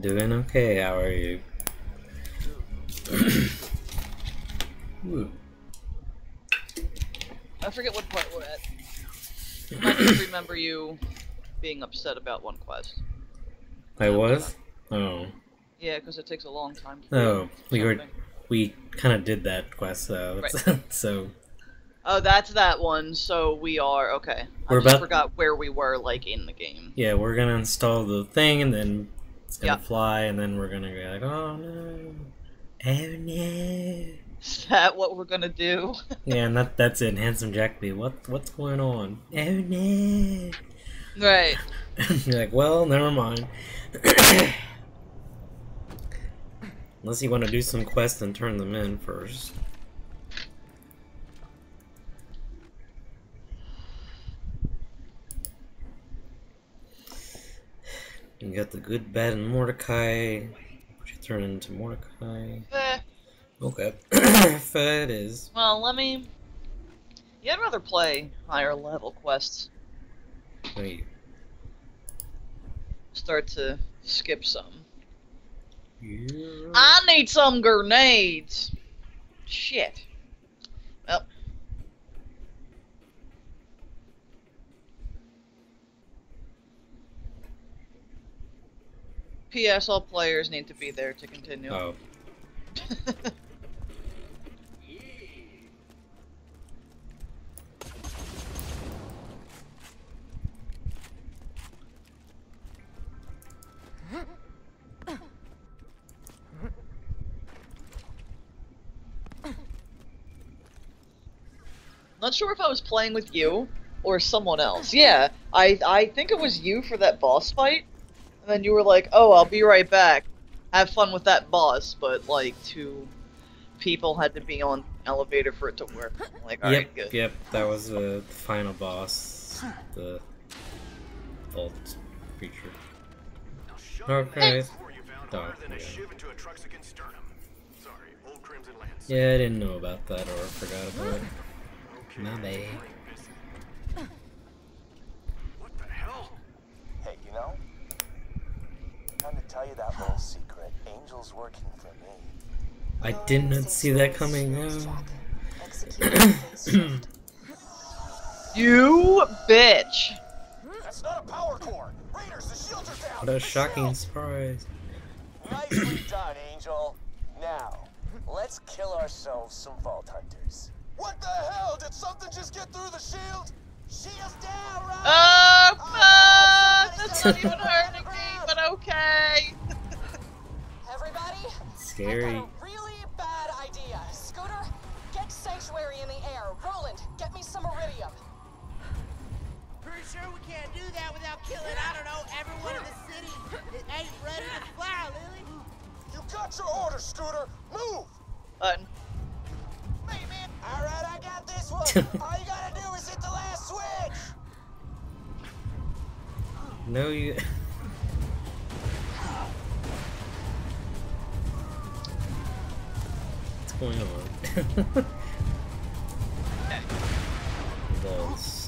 Doing okay, how are you? I forget what part we're at. I just remember you being upset about one quest. I was? Oh. Yeah, because it takes a long time. to Oh, we were we kind of did that quest though. so Oh, that's that one. So we are okay. We're just about- forgot where we were, like in the game. yeah, we're gonna install the thing and then it's gonna Yeah. fly and then we're gonna be like, oh no, oh no. Is that what we're gonna do? Yeah, and that that's it. Handsome Jack B. What what's going on? Oh no. right. You're like, well, never mind. Unless you want to do some quests and turn them in first. You got the good, bad, and Mordecai. Turn into Mordecai? Eh, Okay. if it is. well, let me. Yeah, I'd rather play higher level quests. Wait. Start to skip some. Yeah. I need some grenades. Shit. Well. P.S. All players need to be there to continue. Oh. Not sure if I was playing with you or someone else. Yeah, I I think it was you for that boss fight, and then you were like, "Oh, I'll be right back. Have fun with that boss." But like two people had to be on elevator for it to work. I'm like, all right, yep, good. yep, that was the final boss. The vault creature. Okay. up before you found Dog, harder than a yeah. shiv into a Truxican sternum. Sorry, old Crimson Lance. Yeah, I didn't know about that or forgot about it. Okay, My bad. brain busy. What the hell? Hey, you know, time to tell you that little secret. Angel's working for me. I did not see that coming. You bitch. That's not a power core. Raiders, the shields are down. What a shocking shield. surprise. Nicely done, Angel. Now, let's kill ourselves some Vault Hunters. What the hell? Did something just get through the shield? Shield's down, right? Oh fuck! That's not even hurting me, but okay. Everybody, Scary. I've got a really bad idea. Scooter, get Sanctuary in the air. Roland, get me some Iridium. Pretty sure we can't do that without killing, I don't know, everyone in the city that ain't ready to fly, Lily. You got your orders, Scooter. Move. Button. No, you. What's going on? Vaults.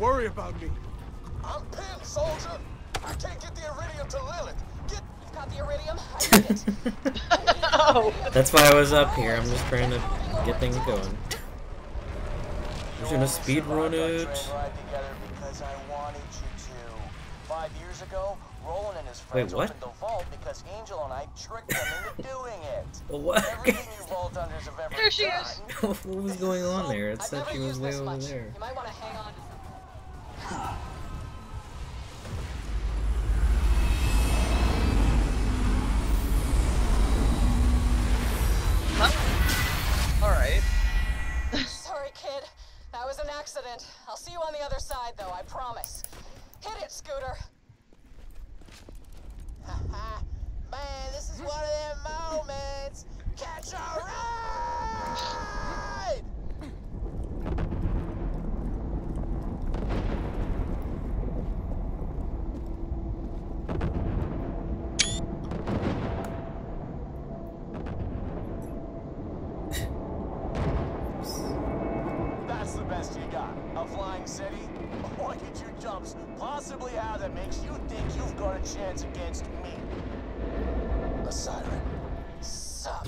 Worry about me. I'm pinned, soldier. I can't get the iridium to Lilith. Get You've got the Iridium? I it. Oh. That's why I was up here. I'm just trying to get things going. We're gonna speed run it. Train ride together because I wanted you to. Five years ago, Roland and his friends what? opened the vault because Angel and I tricked them into doing it. What? Vault have ever There she done. is. what was going on there? It said she was used way over much. there. You might want to hang on Man, this is one of them moments. Catch a ride! Chance against me? A siren. Sup.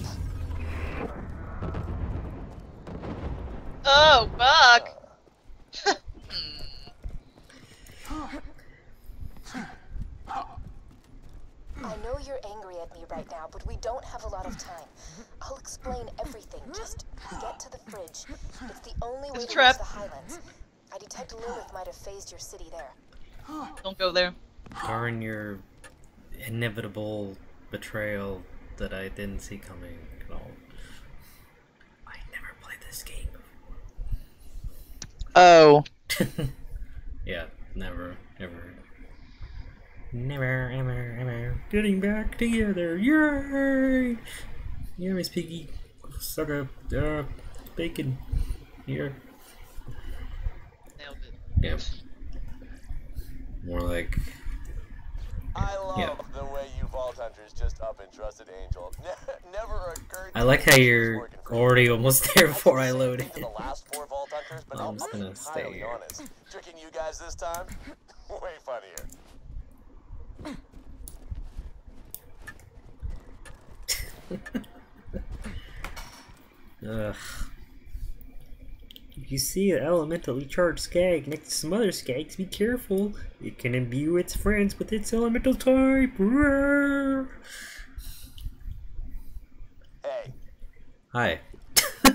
Oh, fuck! I know you're angry at me right now, but we don't have a lot of time. I'll explain everything. Just get to the fridge. It's the only way It's a to trap. reach the Highlands. I detect Lilith might have phased your city there. Don't go there. Darn your inevitable betrayal that I didn't see coming at all. I never played this game before. Oh. yeah, never, ever. Never, ever, ever. Getting back together. Yay! Yeah, Miss Piggy. Suck up uh, bacon. Here. Nailed it. Yep. More like I love Yeah. the way you Vault Hunters just up and trusted Angel. Never occurred to I like how you're already almost there before I load the same loaded. thing for the last four Vault Hunters, but I'm just gonna stay entirely here. honest. Tricking you guys this time, way funnier. Ugh. If you see an elementally charged skag next to some other skags, be careful. It can imbue its friends with its elemental type. Roar. Hey, Hi.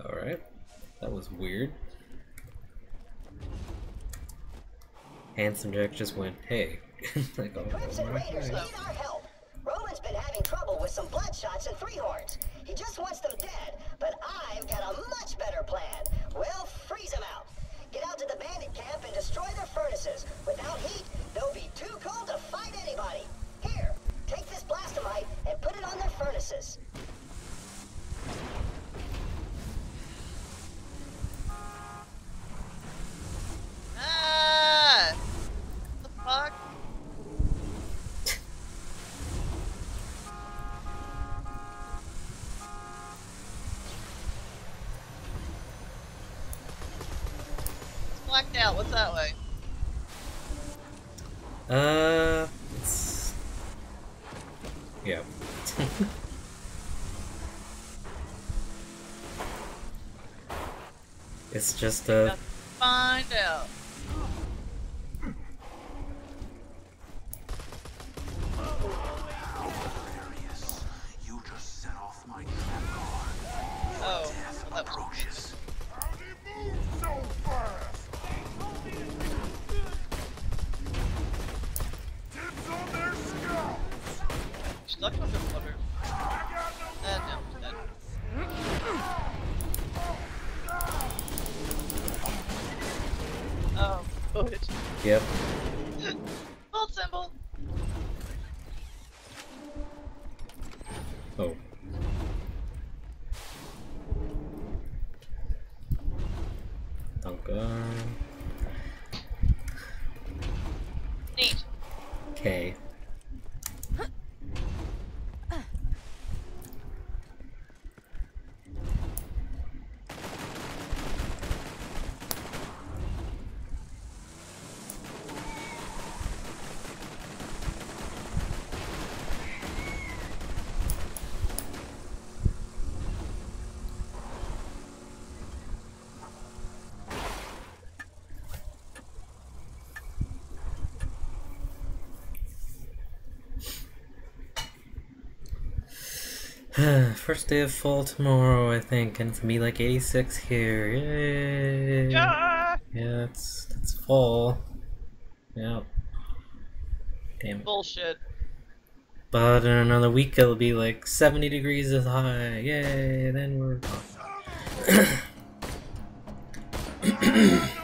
Alright. That was weird. Handsome Jack just went, hey. like, oh, Roman's been having trouble with some bloodshots and freehorns. He just wants them dead, but I've got a much better plan. We'll freeze them out. Get out to the bandit camp and destroy their furnaces. Without heat, they'll be too cold to fight anybody. Here, take this blastomite and put it on their furnaces. Ah! What the fuck? It's blacked out. What's that way? Uh, it's... Yeah. it's just a... Find out. You just set off my trap card. Oh, Death well, that was approaches. stuck on the flutter. Uh, no, it's dead. Oh, good. Yep. Vault symbol. Oh. Danke. Neat. Okay. First day of fall tomorrow, I think, and it's gonna be like 86 here. Yay! Ah! Yeah, it's it's fall. Yep. Damn. Bullshit. But in another week it'll be like 70 degrees as high. Yay! Then we're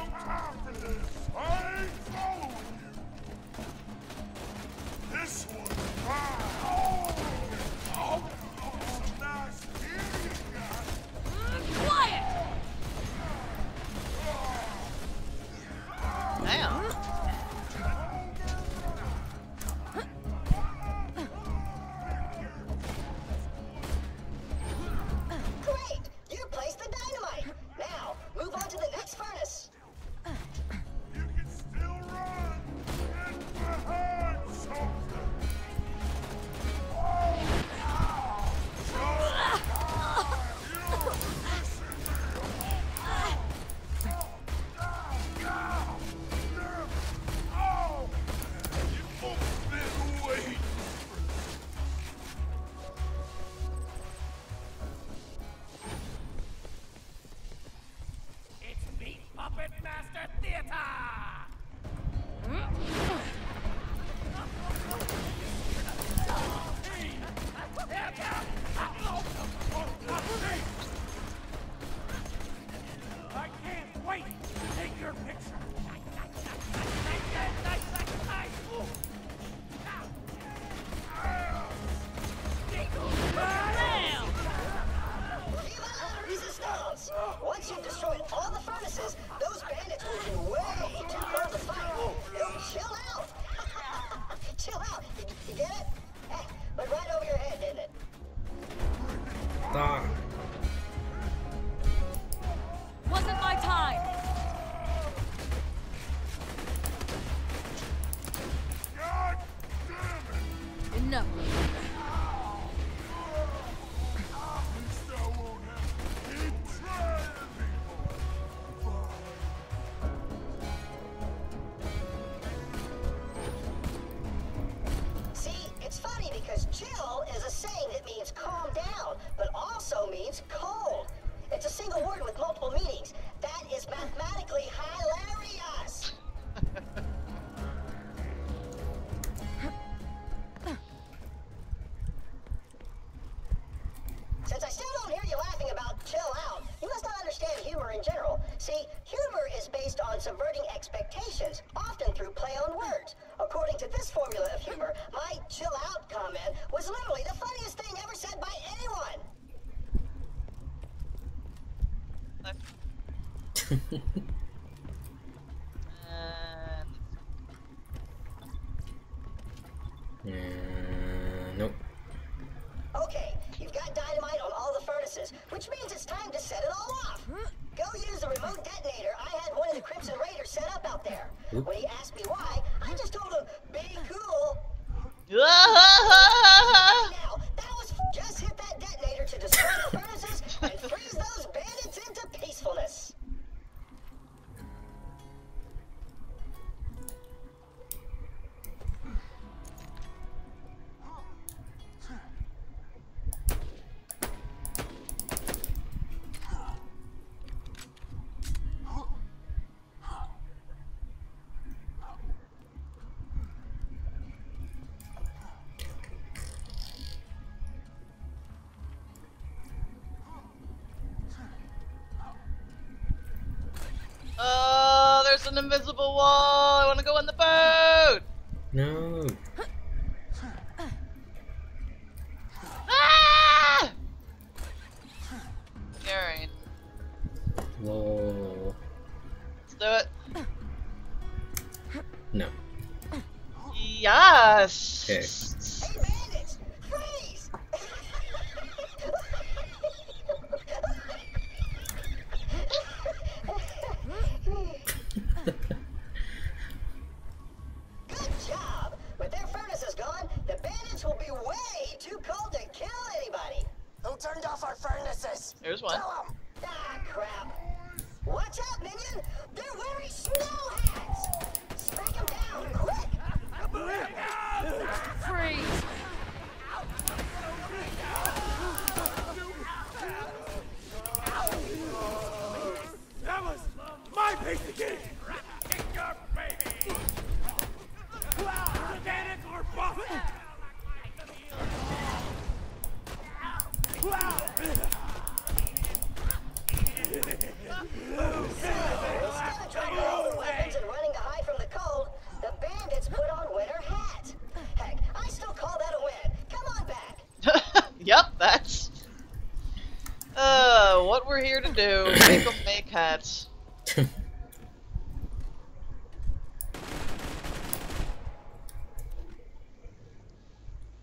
an invisible wall.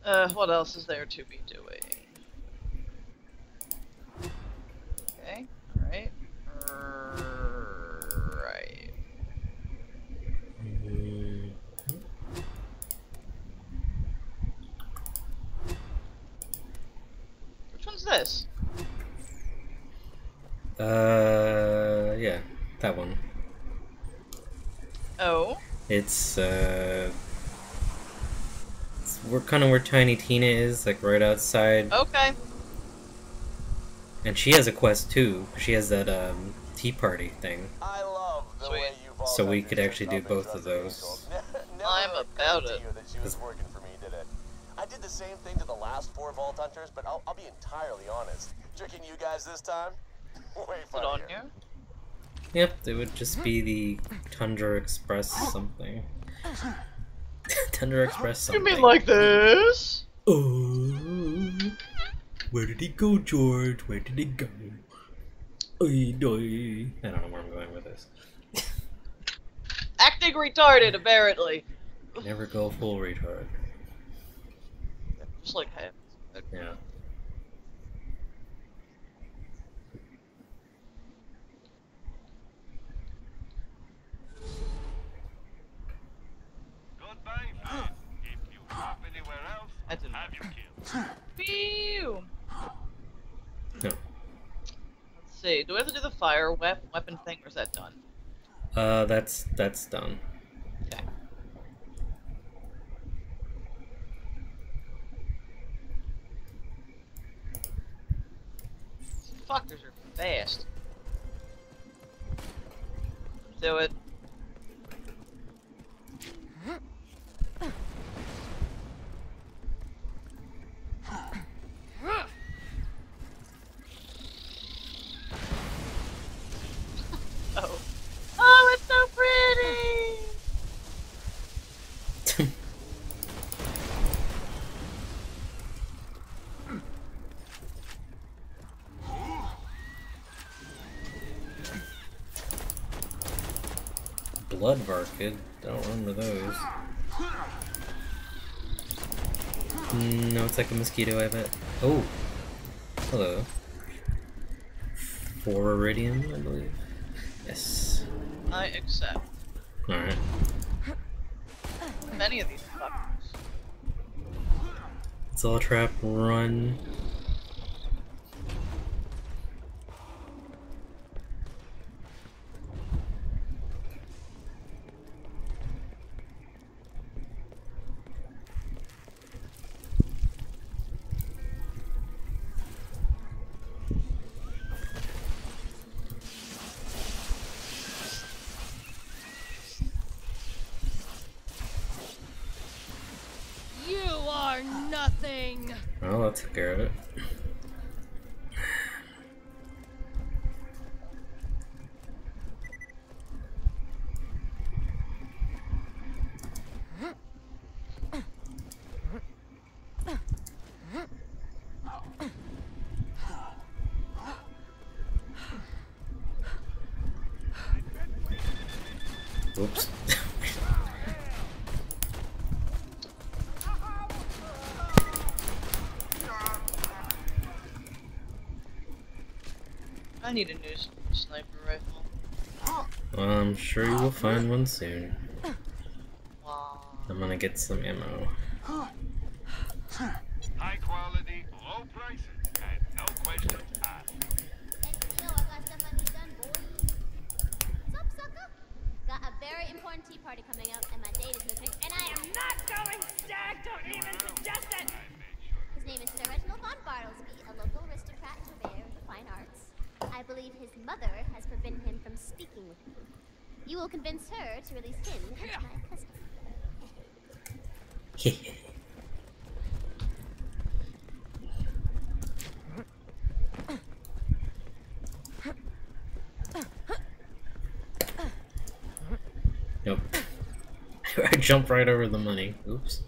Uh, what else is there to be doing? Okay, right. Right. Mm, Which one's this? Uh, yeah, that one. Oh. It's uh, we're kind of where Tiny Tina is, like right outside, Okay. and she has a quest too. She has that um tea party thing. I love the Sweet. way you So we could actually do both of those. Angel. I'm about to it. you that she was working for me, did it? I did the same thing to the last four Vault Hunters, but I'll, I'll be entirely honest. Tricking you guys this time? Way Is it on funnier. you? Yep, it would just be the Tundra Express something. Tundra Express You mean like this? Oh, where did he go, George? Where did he go? Oy, doy. I don't know where I'm going with this. Acting retarded, apparently. Never go full retard. Just like him. Yeah. Else, I didn't. have you killed. Pew! No. Let's see. Do we have to do the fire wep- weapon thing, or is that done? Uh, that's that's done. Okay. Fuckers are fast. Do it. Oh. Oh, it's so pretty! Blood Varkid. Don't remember those. Mm, no, it's like a mosquito, I bet. Oh! Hello. Four iridium, I believe. Yes. I accept. Alright. Many of these fuckers. It's all trap run. Oops. I need a new sniper rifle. Well, I'm sure you will find one soon. I'm gonna get some ammo. High quality, low prices, and no questions asked. Sup, sucker? Got a very important tea party coming up, and my date is missing, and I am not going stag. Don't even suggest it. His name is Sir Reginald von Bartlesby, a local aristocrat and purveyor of the fine arts. I believe his mother has forbidden him from speaking with you. You will convince her to release him into my custody. Nope. I jumped right over the money. Oops.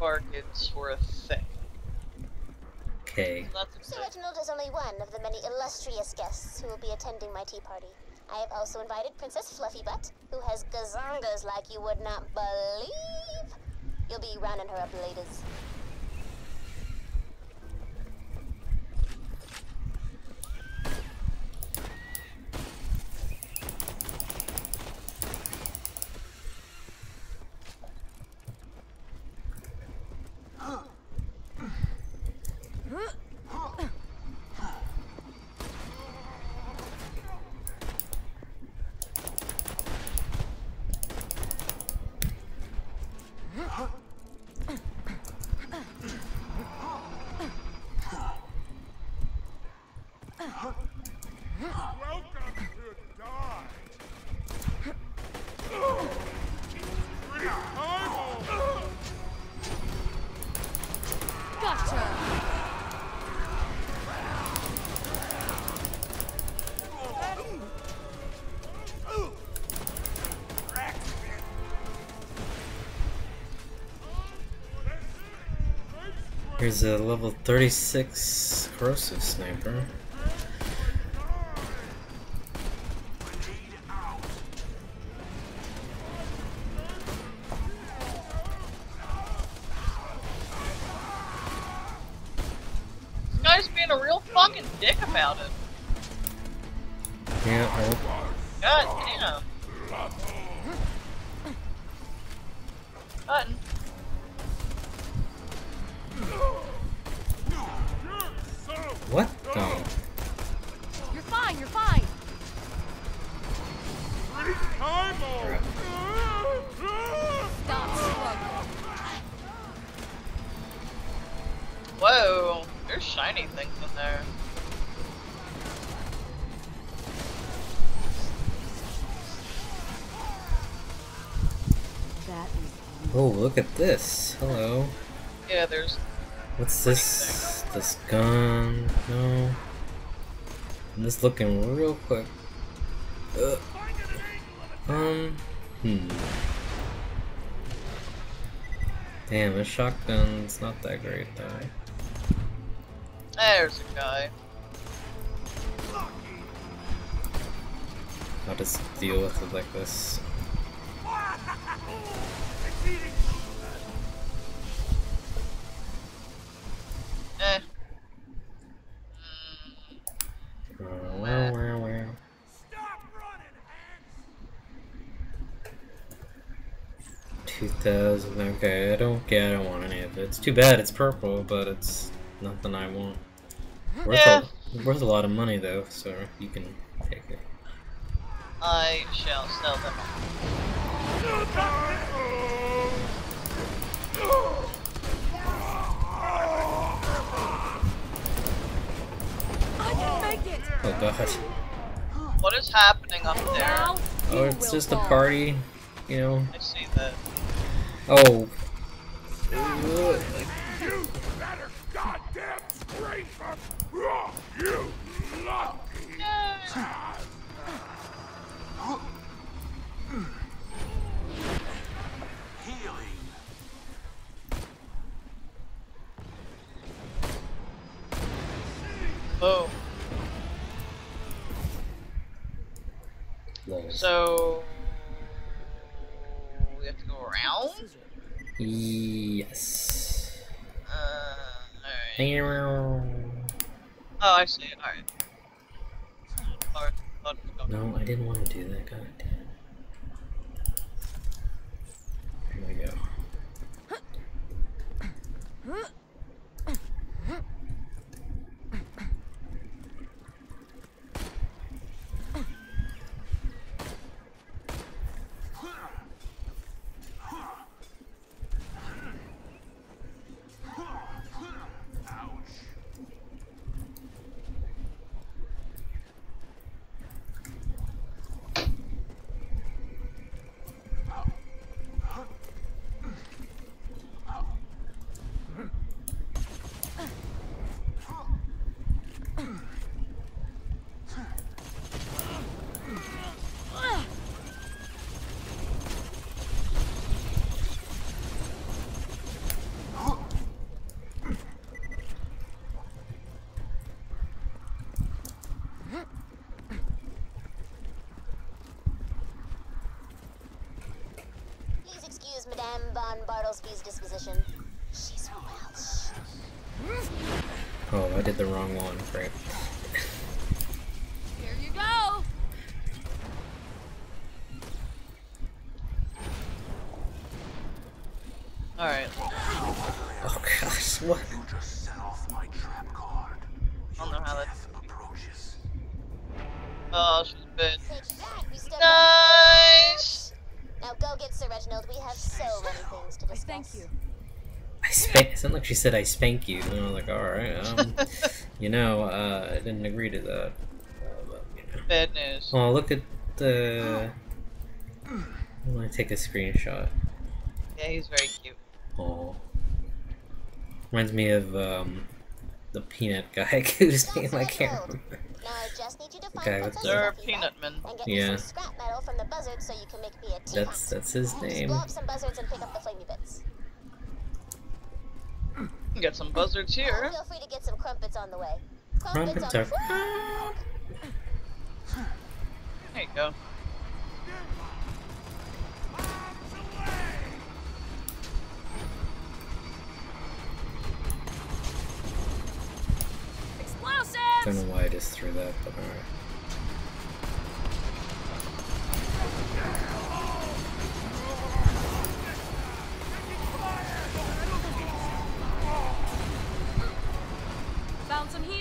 More Varkids for a thing. Okay. That's Sir. Reginald is only one of the many illustrious guests who will be attending my tea party. I have also invited Princess Fluffybutt, who has gazongas like you would not believe. You'll be rounding her up later. Here's a level 36 corrosive sniper. What the? You're fine, you're fine. Time Whoa, there's shiny things in there. Oh, look at this. Hello. Yeah, there's. What's this? This gun? No. I'm just looking real quick. Uh, um. Hmm. Damn, this shotgun's not that great though. there's a guy. I'll just deal with it like this. Yeah, I don't want any of it. It's too bad. It's purple, but it's nothing I want. Worth Yeah. a, worth a lot of money though, so you can take it. I shall sell them. I can make it. Oh god. What is happening up there? Oh, it's just a party, you know. I see that. Oh, you lucky. Healing. Boom. lol. So we have to go around. Yes. Uh, alright. No, Oh, I see. Alright. Let's. I didn't want to do that. God damn. Here we go. Please excuse Madame von Bartlesby's disposition. She's Welsh. Oh, I did the wrong one. Great. Here you go. Alright. Oh gosh, what? You just set off my trap card. I don't know how that. Approaches. Oh, spank. Sounded like she said I spank you, and I was like, all right. Um, you know, uh, I didn't agree to that. Uh, but, you know. Bad news. Oh, look at the. I want to take a screenshot. Yeah, he's very cute. Oh. Reminds me of um, the peanut guy whose name I can't remember. Now I just need you to find guy with Princess the- Sir Peanut Man. and get me Yeah. some scrap metal from the buzzards so you can make me a teapot. That's that's his name. blow up some buzzards and pick up the flamey bits. Get some buzzards Oh, here. feel free to get some crumpets on the way. Crumpets on are. There you go. I don't know why I just threw that, but alright. Found some healing.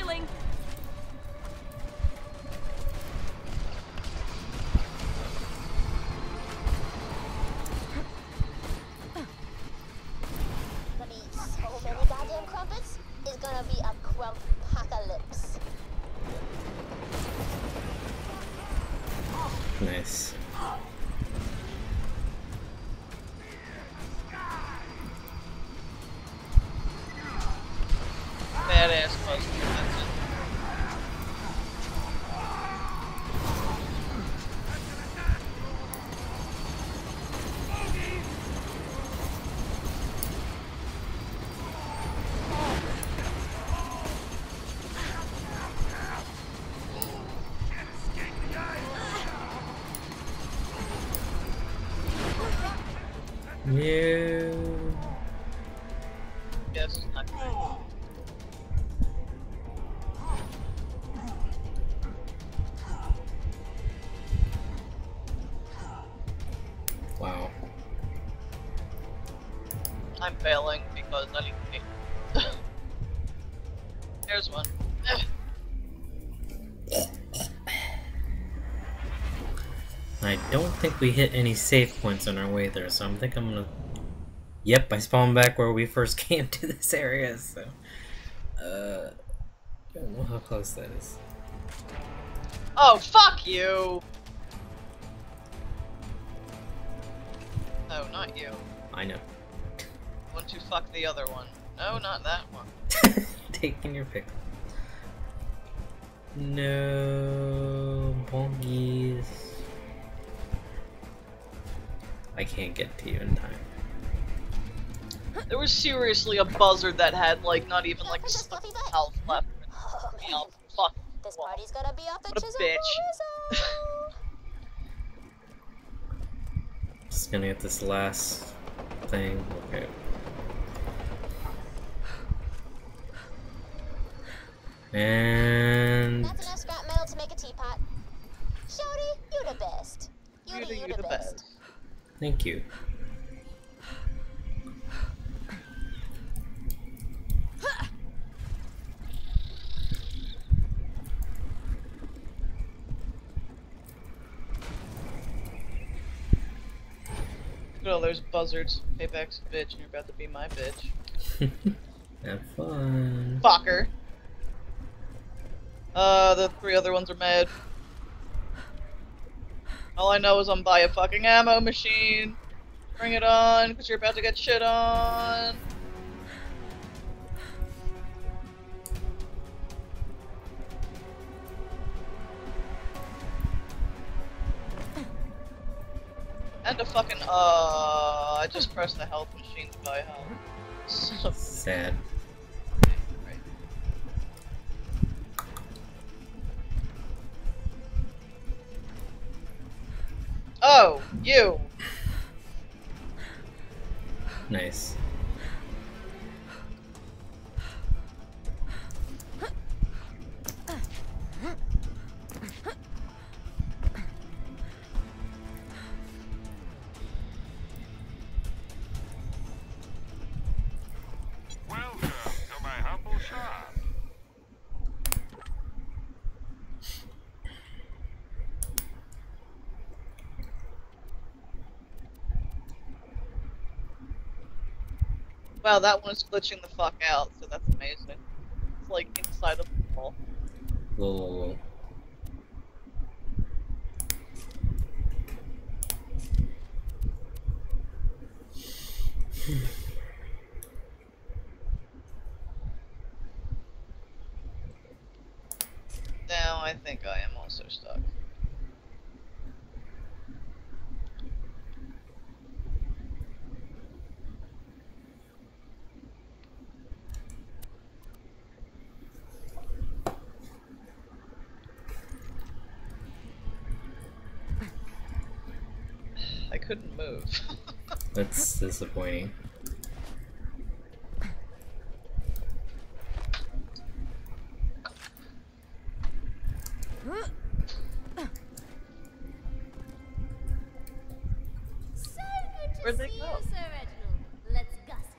Think we hit any safe points on our way there, so I'm think I'm gonna. Yep, I spawned back where we first came to this area, so. Uh. I don't know how close that is. Oh, fuck you! No, not you. I know. Want to fuck the other one. No, not that one. Taking your pick. No, bongies. I can't get to you in time. There was seriously a buzzard that had, like, not even, like, Princess a Fluffy sliver of health left. Oh You man, know, fuck. this party's gonna be off the What a chisel bitch. Just gonna get this last thing. Okay. And That's enough scrap metal to make a teapot. Shouty, you the best. You You the, the, you you the the best. best. Thank you. Oh, there's buzzards. Payback's a bitch, and you're about to be my bitch. Have fun. Fucker. Uh, the three other ones are mad. All I know is I'm by a fucking ammo machine. Bring it on, because you're about to get shit on. And a fucking, uh, I just pressed the health machine to buy health. So Sad. Oh, you. Nice. Wow, that one is glitching the fuck out, so that's amazing. It's like inside of the wall. Lol, lol, lol. Now I think I am also stuck. I couldn't move. That's disappointing. So good to Where'd they see go? you, Sir Reginald. Let's gossip.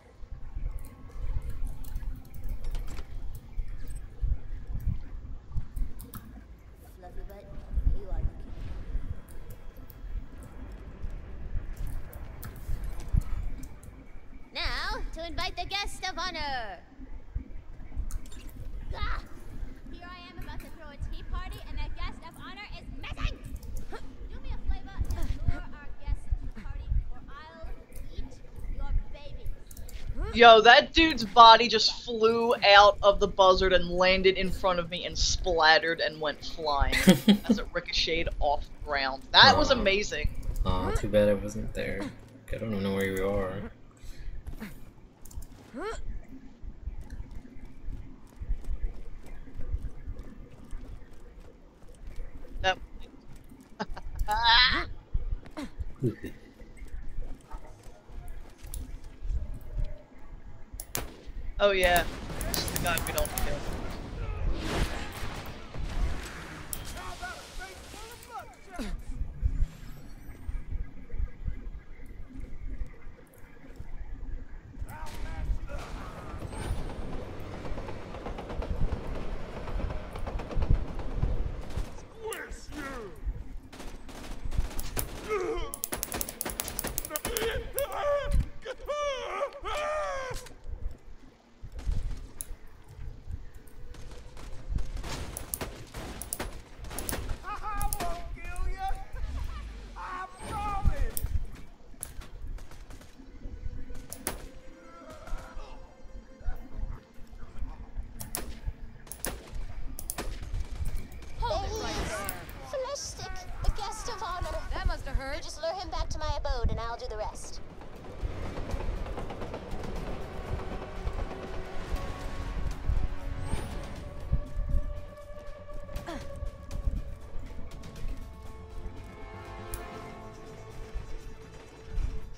Fluffy butt, you are looking. Now, to invite the guest of honor. Ah! Here I am about to throw a tea party, and the guest of honor is missing! Do me a favor and lure our guest to the party, or I'll eat your babies. Yo, that dude's body just flew out of the buzzard and landed in front of me and splattered and went flying as it ricocheted off the ground. That was amazing. Aw, too bad I wasn't there. I don't even know where you are.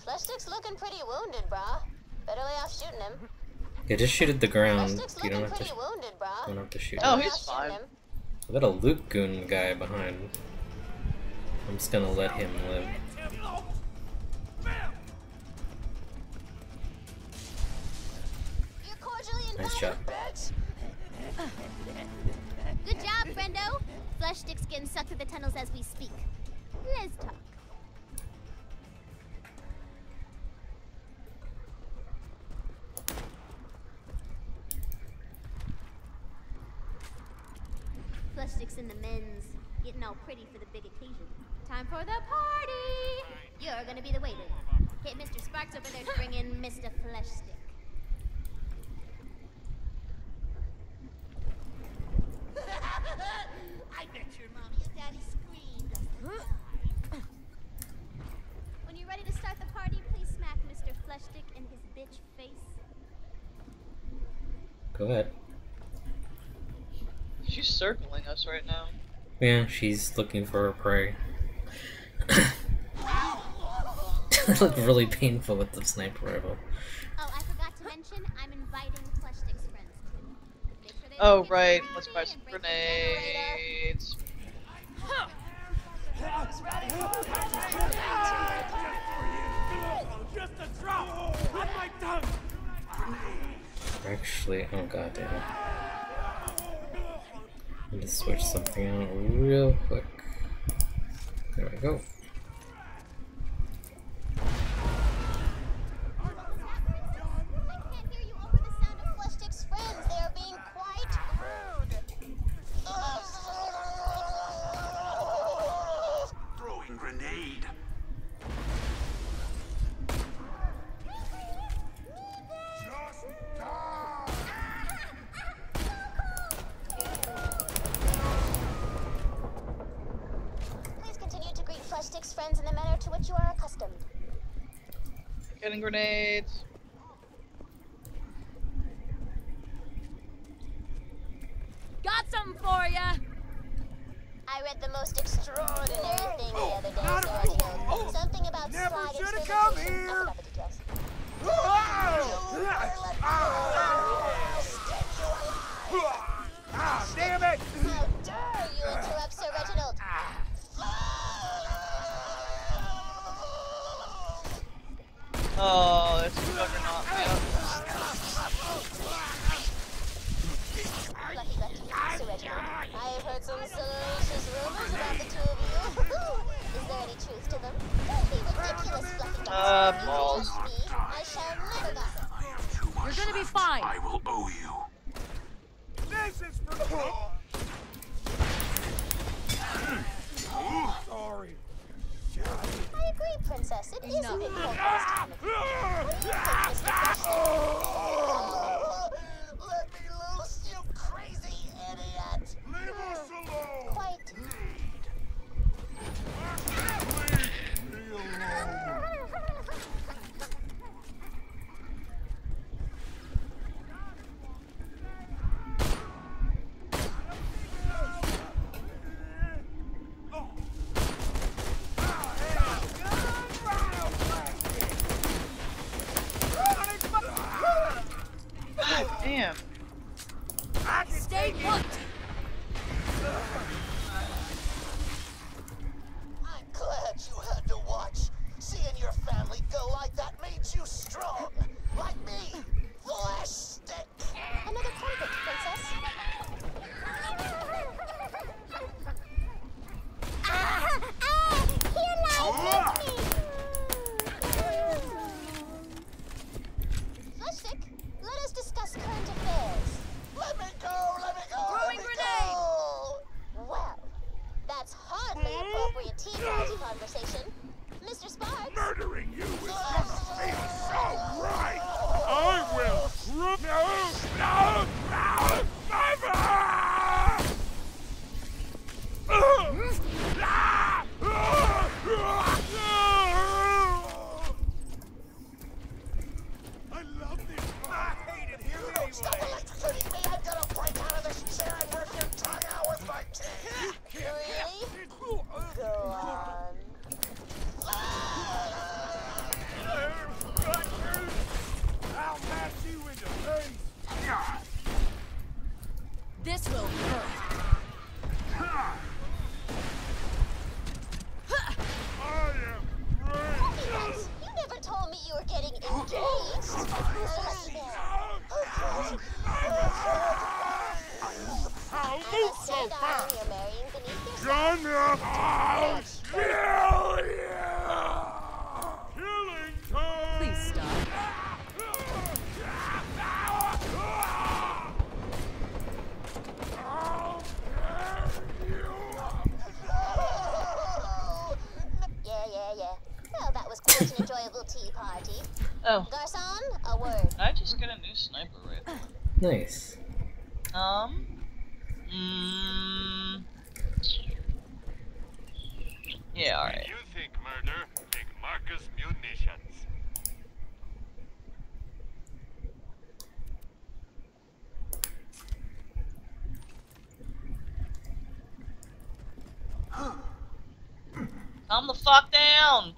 Fleshstick's looking pretty wounded, brah. Better lay off shooting him. Yeah, just shoot at the ground. You don't have to. Wounded, you don't have to shoot. Oh, him. he's fine. I got a loot goon guy behind. I'm just gonna let him live. Go ahead. She's circling us right now. Yeah, she's looking for her prey. that looked really painful with the sniper rifle. Oh, I forgot to mention, I'm inviting Fleshstick's friends too. Sure oh, right. Let's buy some grenades. Just a drop on my tongue! Actually, oh goddamn. Need to switch something out real quick. There we go. Stop electrocuting me. I'm gonna break out of this chair and rip your tongue out with my teeth. really? Go on. I'll mash you in the face. This will hurt. I am brave. Yes, you never told me you were getting engaged. I'll I'm move a so stand fast. you're marrying beneath your Gonna I'll kill you! Killing time! Please stop. I'll kill you! Yeah, yeah, yeah. Well, that was quite an enjoyable tea party. Oh, Garcon, a word. I just got a new sniper rifle. Nice. Um. Mm, yeah, alright. You think murder? Take Marcus munitions. Calm the fuck down!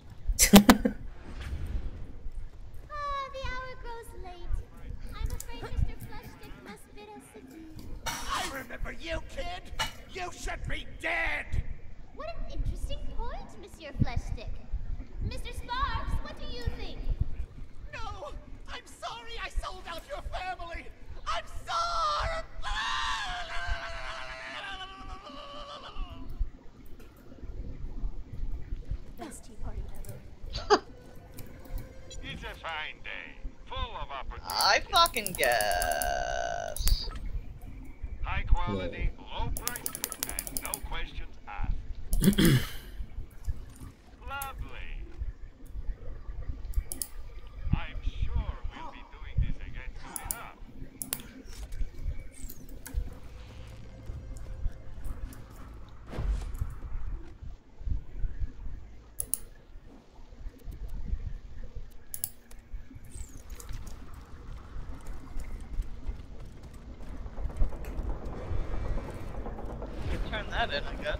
Ah, the hour grows late. I'm afraid Mr. Fleshstick must bid us adieu. I remember you, kid! You should be dead! What an interesting point, Monsieur Fleshstick. Mr. Sparks, what do you think? No! I'm sorry I sold out your family! I'm sorry! Best tea party ever. It's a fine day, full of opportunities. I fucking guess. High quality, low price, and no questions asked. Lovely. I'm sure we'll be doing this again soon enough. Could turn that in, I guess.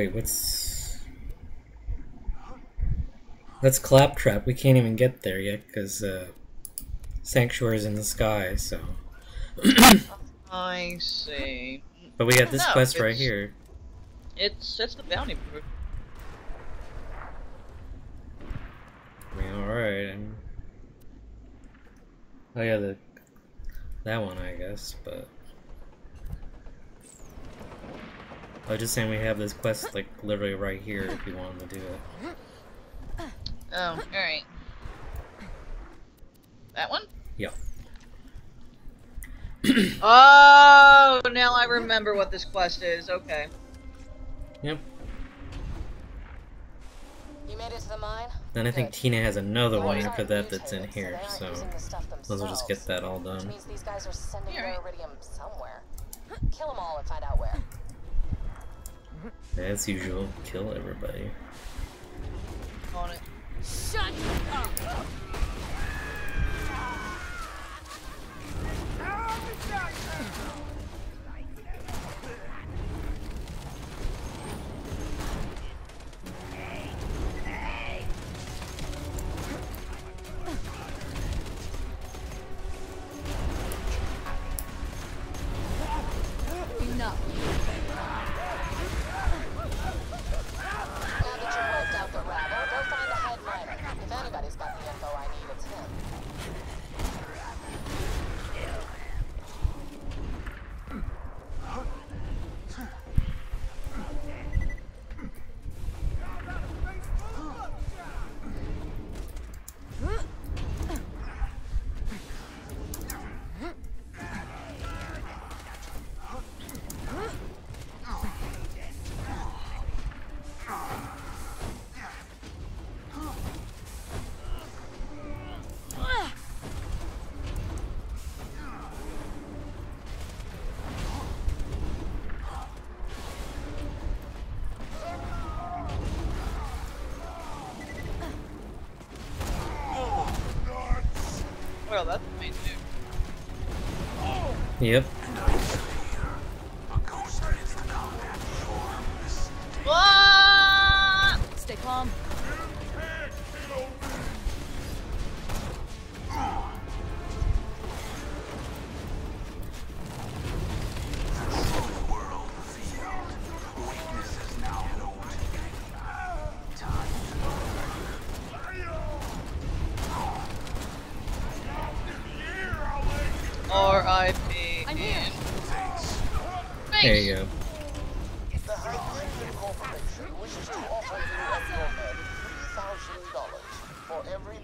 Wait, what's... That's Claptrap. We can't even get there yet, because, uh... Sanctuary's in the sky, so... I see. But we got this No, quest right here. It's it's the bounty proof. I mean, alright. Oh yeah, the... That one, I guess, but... I was just saying we have this quest, like, literally right here if you wanted to do it. Oh, alright. That one? Yeah. Oh, now I remember what this quest is. Okay. Yep. You made it to the mine? Then I think Good. Tina has another Well, one it's after that that's in here, they so... using the Let's just get that all Which done. means these guys are sending Yeah, right. iridium somewhere. Kill them all and find out where. As usual, kill everybody. On it.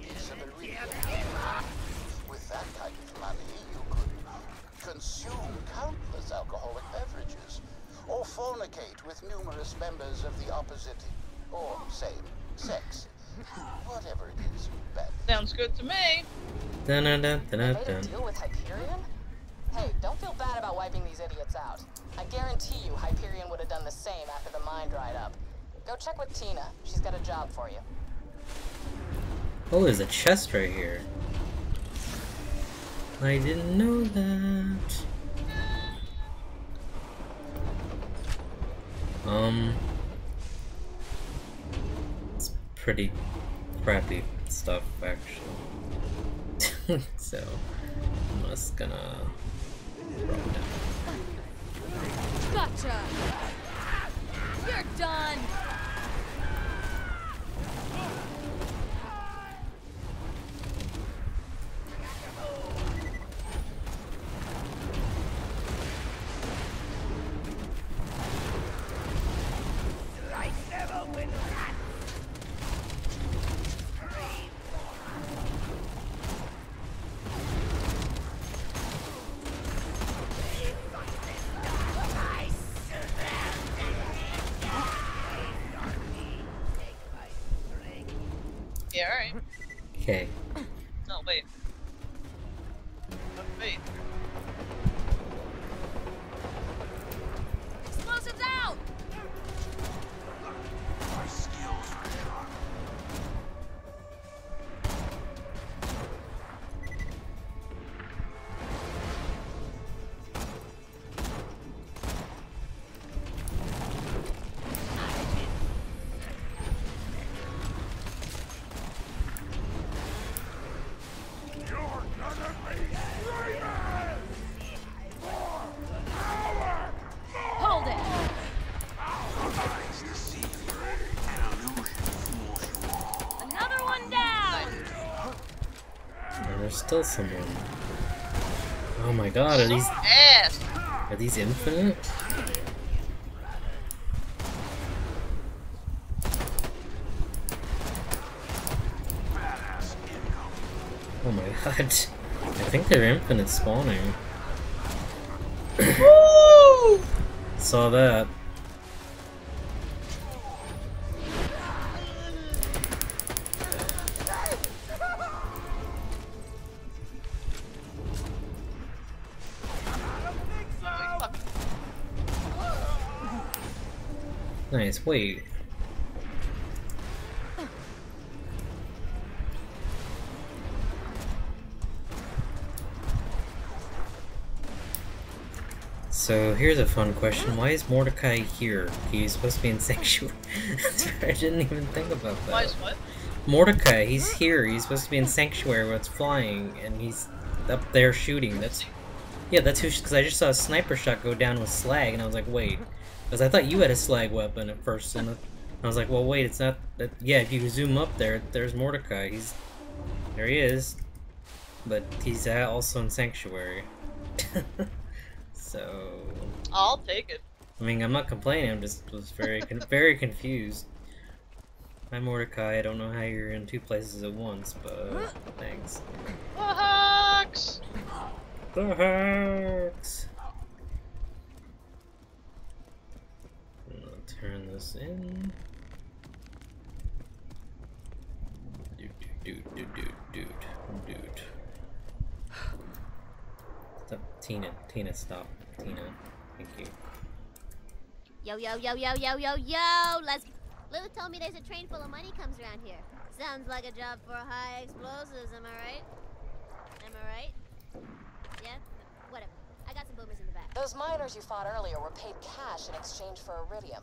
Piece of iridium. With that kind of money, you could consume countless alcoholic beverages, or fornicate with numerous members of the opposite or same sex. Whatever it is, bad. Sounds good to me. Dun dun dun dun Made dun. deal with Hyperion? Hey, don't feel bad about wiping these idiots out. I guarantee you Hyperion would have done the same after the mine dried up. Go check with Tina. She's got a job for you. Oh, there's a chest right here. I didn't know that. Um, it's pretty crappy stuff actually. so I'm just gonna Gotcha. You're done. Still someone. Oh my god, are these Ass! are these infinite? Oh my god. I think they're infinite spawning. Woo! Saw that. Nice, wait. So here's a fun question. Why is Mordecai here? He's supposed to be in Sanctuary. I didn't even think about that. Why is what? Mordecai, he's here. He's supposed to be in Sanctuary where it's flying, and he's up there shooting. That's yeah, that's who. Because I just saw a sniper shot go down with slag, and I was like, wait, because I thought you had a slag weapon at first, and I was like, well, wait, it's not. That, yeah, if you zoom up there, there's Mordecai. He's there. He is, but he's also in Sanctuary. so I'll take it. I mean, I'm not complaining. I'm just was very con- very confused. Hi Mordecai. I don't know how you're in two places at once, but thanks. The Hacks! The hacks. I'm gonna turn this in. Dude, dude, dude, dude, dude, dude. Stop, Tina, Tina, stop, Tina. Thank you. Yo, yo, yo, yo, yo, yo, yo! Let's. Lilith told me there's a train full of money comes around here. Sounds like a job for high explosives, am I right? Am I right? Yeah? Whatever. I got some boomers in the back. Those miners you fought earlier were paid cash in exchange for iridium.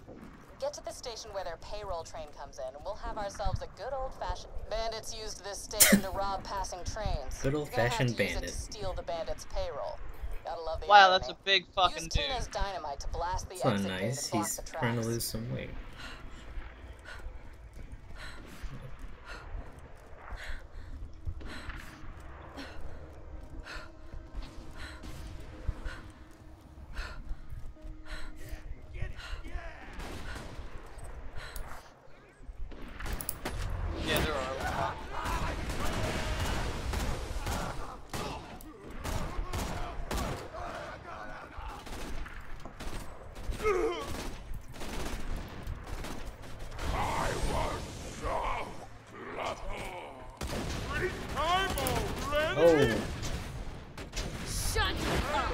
Get to the station where their payroll train comes in, and we'll have ourselves a good old-fashioned... Bandits used this station to rob passing trains. Good You're gonna have to old-fashioned use it bandit. steal the bandits' payroll. Gotta love the Wow, irony. that's a big fucking Use dude. Tina's dynamite to blast the It's not exit gate nice. He's trying to lose some weight. Yeah, there are. a lot. I was so clever. Three time already? Oh, Shut up!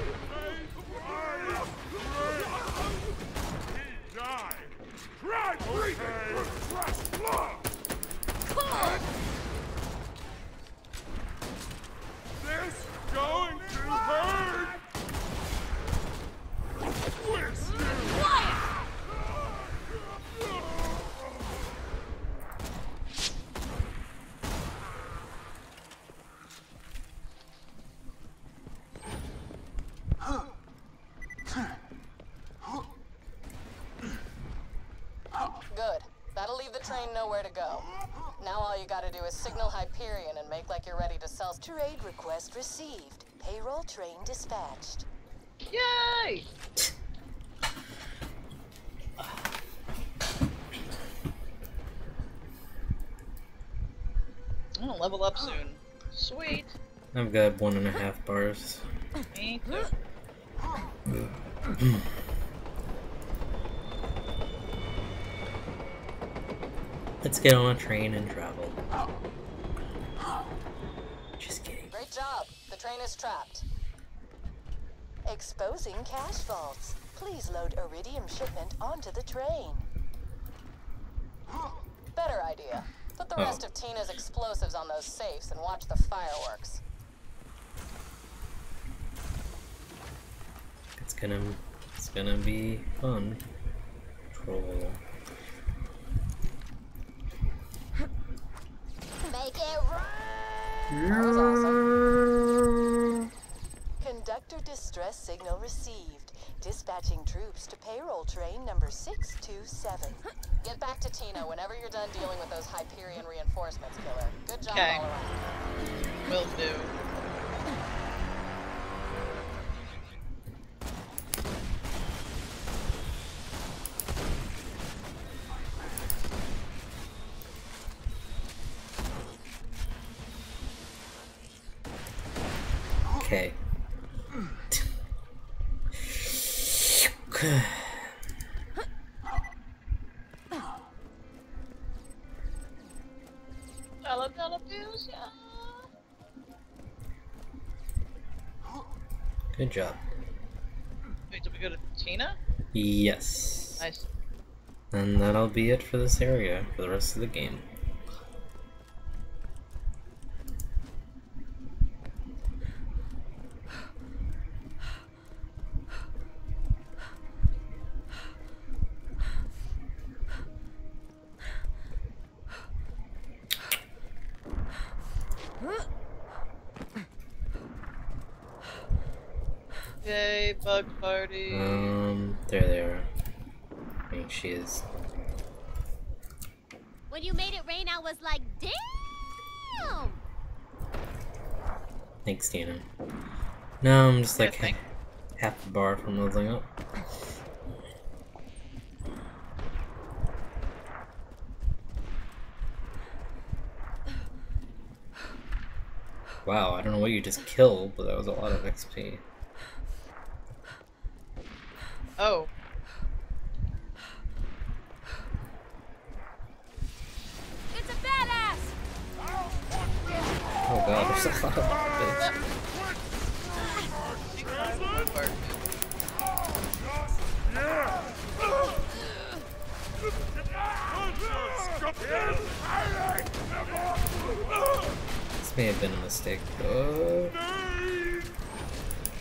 He died. Try breathing. Fresh blood. This going to hurt. Twist you. Good. That'll leave the train nowhere to go. Now all you gotta do is signal Hyperion and make like you're ready to sell. Trade request received. Payroll train dispatched. Yay! I'm gonna level up soon. Sweet. I've got one and a half bars. Me too. Let's get on a train and travel. Just kidding. Great job. The train is trapped. Exposing cash vaults. Please load iridium shipment onto the train. Better idea. Put the Oh. rest of Tina's explosives on those safes and watch the fireworks. It's gonna, it's gonna be fun. Troll. Make it run! That was awesome. Conductor distress signal received. Dispatching troops to payroll train number 627. Get back to Tina whenever you're done dealing with those Hyperion reinforcements, killer. Good job Okay. all around. Will do. Okay. Dollar dollar bills, yeah. Good job. Wait, did we go to Tina? Yes. Nice. And that'll be it for this area for the rest of the game. Like thank- half the bar from leveling up. Wow, I don't know what you just killed, but that was a lot of XP. Oh. It's a badass! Oh god, there's a lot of This may have been a mistake. Oh.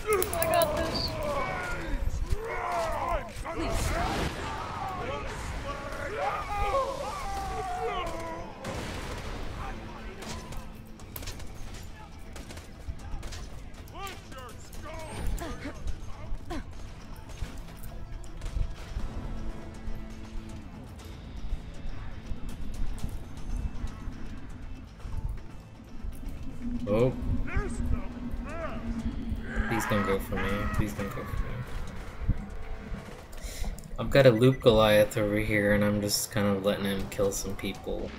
I got this. Please. I've got a Luke Goliath over here, and I'm just kind of letting him kill some people.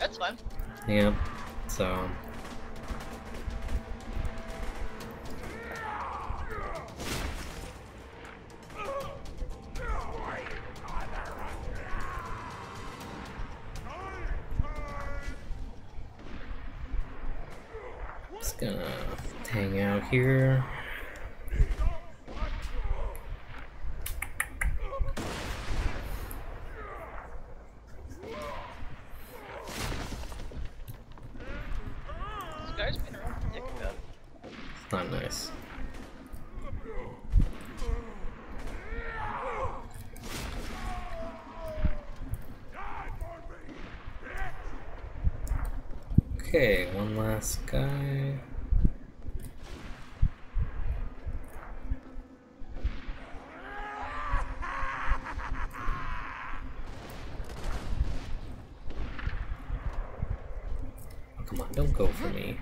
That's fine. Yep. So. Just gonna hang out here. This guy's being a real dick about it. It's not nice. Okay, one last guy. Oh, come on, don't go for me.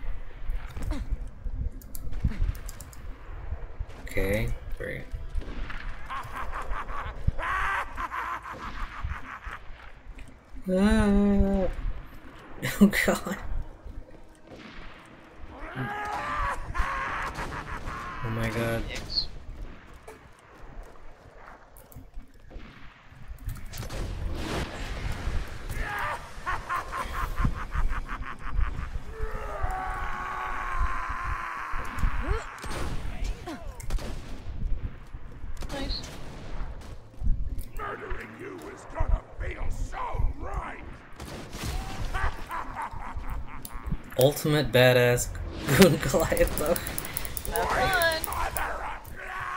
Okay, great. Ah. Oh god. Oh my god. Dicks. Nice. Murdering you is gonna feel so right. Ultimate badass Goon Goliath though.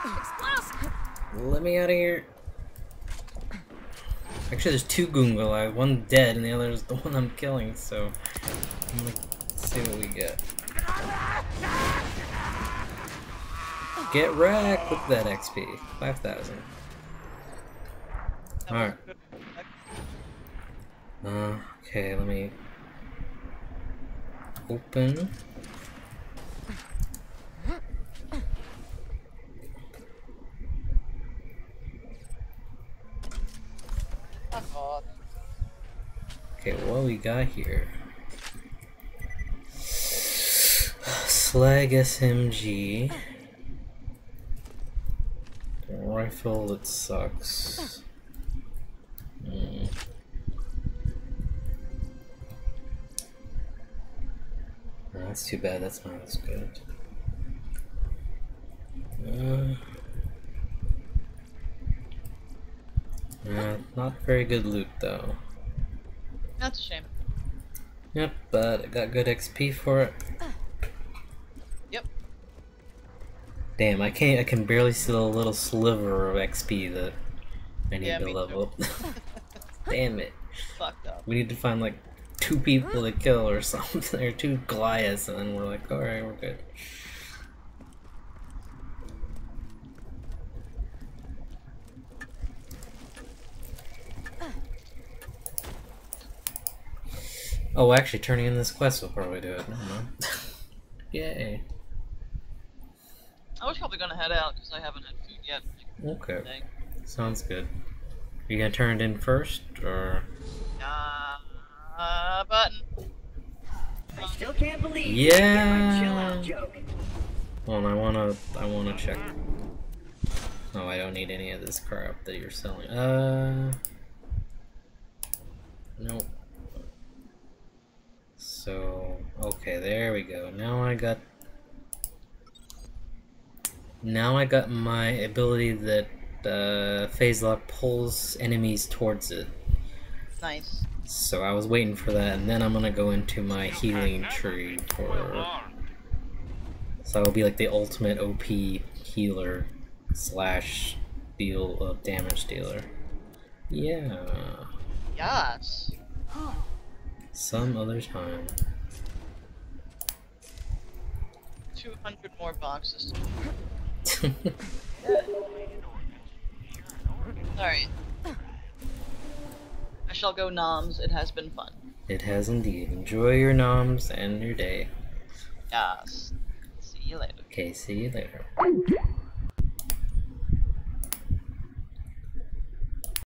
Have fun. Let me out of here. Actually, there's two Goon Goliath. One dead, and the other is the one I'm killing. So, gonna see what we get. Get wrecked with that XP. 5,000. Alright. Uh, okay, let me open. Okay, what we got here? Slag SMG. Rifle that sucks. Too bad, that's not as good. Uh, yeah, not very good loot though. That's a shame. Yep, but I got good XP for it. Yep. Damn, I can't. I can barely see the little sliver of XP that I need Yeah, to level up. Damn it! Fucked up. We need to find like two people to kill or something, or two Goliaths, and then we're like, all right, we're good. Oh, actually, turning in this quest will probably do it. Yay. I was probably gonna head out because I haven't had food yet. Okay. Dang. Sounds good. You gonna turn it in first, or? Uh, button. I still can't believe Yeah. you did my chill out joke. Hold on, I wanna, I wanna check. Oh, I don't need any of this crap that you're selling. Uh, nope. So, okay, there we go. Now I got. Now I got my ability that uh, phase lock pulls enemies towards it. Nice. So I was waiting for that, and then I'm gonna go into my healing tree for. So I will be like the ultimate OP healer slash deal of damage dealer. Yeah. Yes. Some other time. 200 more boxes. Alright. I shall go noms. It has been fun. It has indeed. Enjoy your noms and your day. Yes. See you later. Okay, see you later.